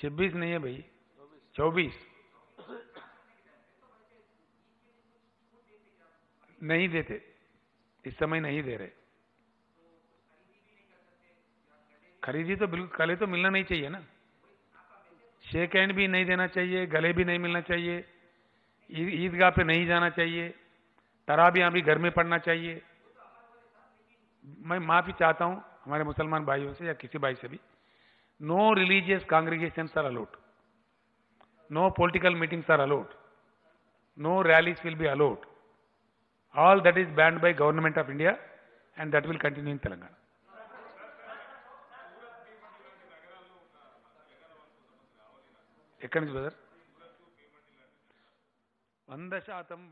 छब्बीस नहीं है भाई, चौबीस। नहीं देते, इस समय नहीं दे रहे। खरीदी तो बिल्कुल, गले तो मिलना नहीं चाहिए ना। शेक हैंड भी नहीं देना चाहिए, गले भी नहीं मिलना चाहिए। ईदगाह पे नहीं जाना चाहिए। तराबियाँ भी घर में पढ़ना चाहिए। मैं माफ़ी चाहता हूँ हमारे मुसलमान भाइयों से या किसी भाई से भी। No religious congregations are allowed. No political meetings are allowed. No rallies will be allowed. All that is banned by Government of India and that will continue in Telangana. ఎక్కడి నుంచి బ్రదర్ వంద శాతం